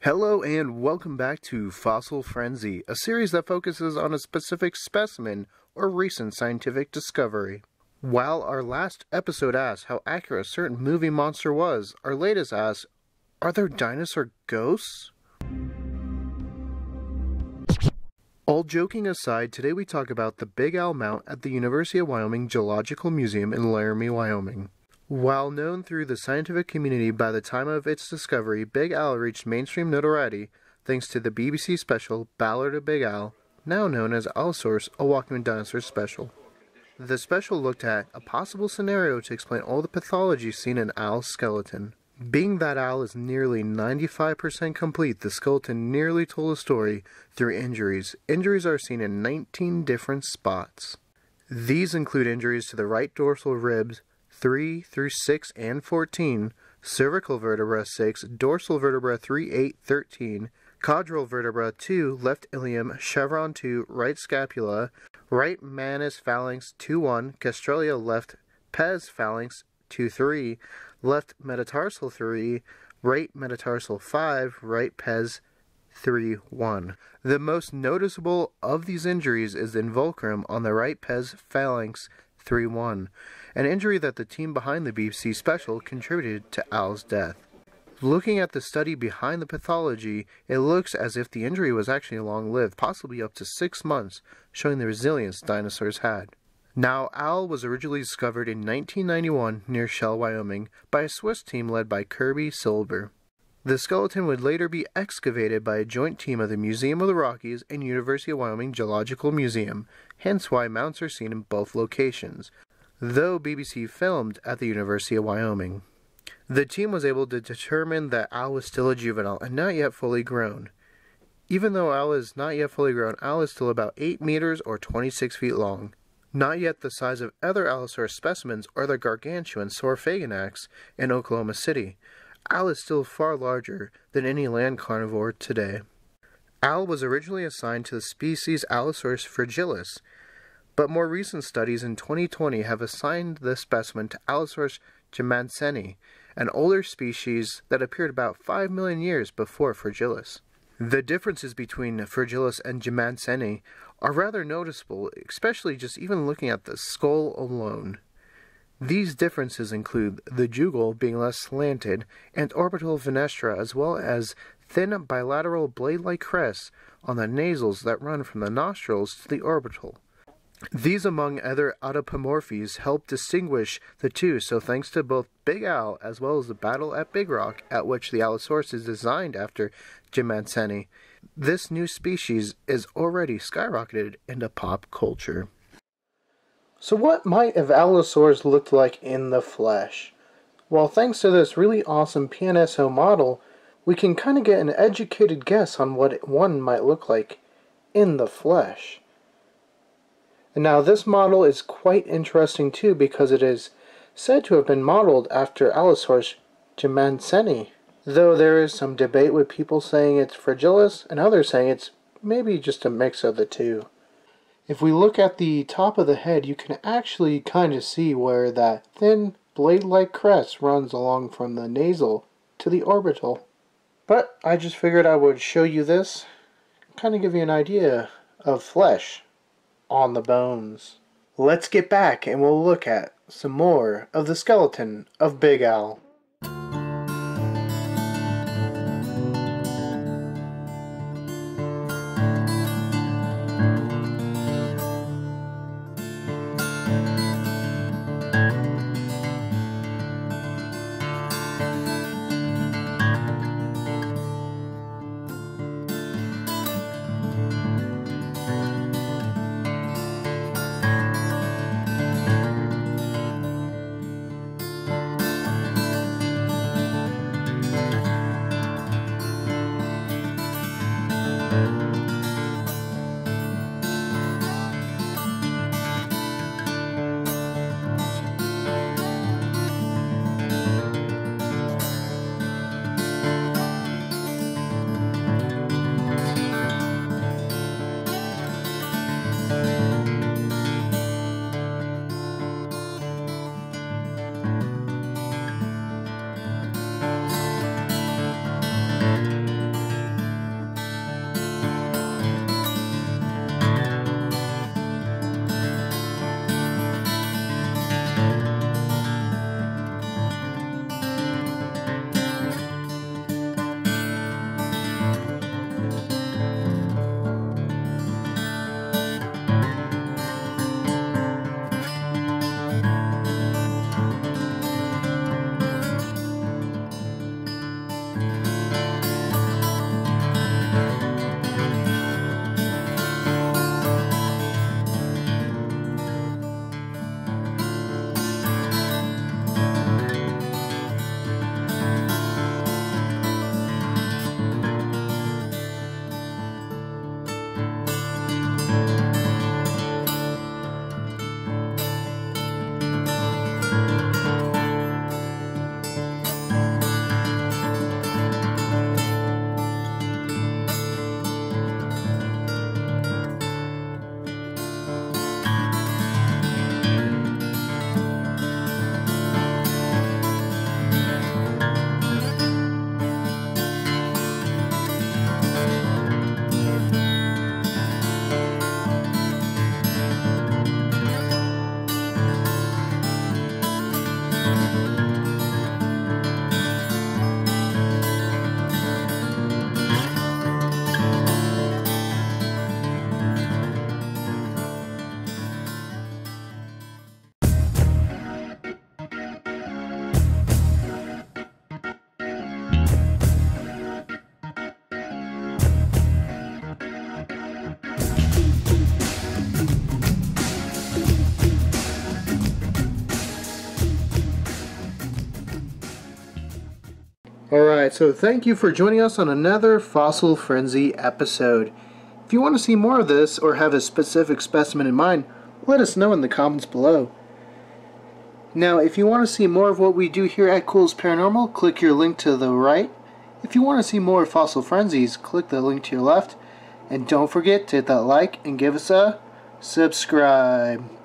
Hello and welcome back to Fossil Frenzy, a series that focuses on a specific specimen or recent scientific discovery. While our last episode asked how accurate a certain movie monster was, our latest asks, are there dinosaur ghosts? All joking aside, today we talk about the Big Al Mount at the University of Wyoming Geological Museum in Laramie, Wyoming. While known through the scientific community by the time of its discovery, Big Al reached mainstream notoriety thanks to the BBC special Ballad of Big Al, now known as Allosaurus, a Walking with Dinosaurs special. The special looked at a possible scenario to explain all the pathology seen in Al's skeleton. Being that Al is nearly 95% complete, the skeleton nearly told a story through injuries. Injuries are seen in 19 different spots. These include injuries to the right dorsal ribs, 3 through 6 and 14, cervical vertebra 6, dorsal vertebra 3, 8, 13, caudal vertebra 2, left ilium, chevron 2, right scapula, right manus phalanx 2, 1, gastralia left pes phalanx 2, 3, left metatarsal 3, right metatarsal 5, right pes 3 1. The most noticeable of these injuries is the involucrum on the right pes phalanx 3 1 an injury that the team behind the BBC special contributed to Al's death. Looking at the study behind the pathology, it looks as if the injury was actually long lived, possibly up to six months, showing the resilience dinosaurs had. Now, Al was originally discovered in 1991 near Shell, Wyoming, by a Swiss team led by Kirby Siber. The skeleton would later be excavated by a joint team of the Museum of the Rockies and University of Wyoming Geological Museum, hence why mounts are seen in both locations, though BBC filmed at the University of Wyoming. The team was able to determine that Al was still a juvenile and not yet fully grown. Even though Al is not yet fully grown, Al is still about 8 meters or 26 feet long. Not yet the size of other Allosaurus specimens or the gargantuan Saurophaganax in Oklahoma City. Al is still far larger than any land carnivore today. Al was originally assigned to the species Allosaurus fragilis, but more recent studies in 2020 have assigned this specimen to Allosaurus jimmadseni, an older species that appeared about 5 million years before Fragilis. The differences between Fragilis and jimmadseni are rather noticeable, especially just even looking at the skull alone. These differences include the jugal being less slanted and orbital fenestra, as well as thin bilateral blade like crests on the nasals that run from the nostrils to the orbital. These, among other autapomorphies, help distinguish the two, so thanks to both Big Al as well as the battle at Big Rock, at which the Allosaurus is designed after Jim Jamanseni, this new species is already skyrocketed into pop culture. So, what might have Allosaurus looked like in the flesh? Well, thanks to this really awesome PNSO model, we can kind of get an educated guess on what one might look like in the flesh. And now this model is quite interesting too because it is said to have been modeled after Allosaurus jimmadseni, though there is some debate with people saying it's fragilis and others saying it's maybe just a mix of the two. If we look at the top of the head, you can actually kind of see where that thin blade-like crest runs along from the nasal to the orbital. But I just figured I would show you this, kind of give you an idea of flesh on the bones. Let's get back and we'll look at some more of the skeleton of Big Al. Alright, so thank you for joining us on another Fossil Frenzy episode. If you want to see more of this or have a specific specimen in mind, let us know in the comments below. Now, if you want to see more of what we do here at Culz Paranormal, click your link to the right. If you want to see more Fossil Frenzies, click the link to your left. And don't forget to hit that like and give us a subscribe.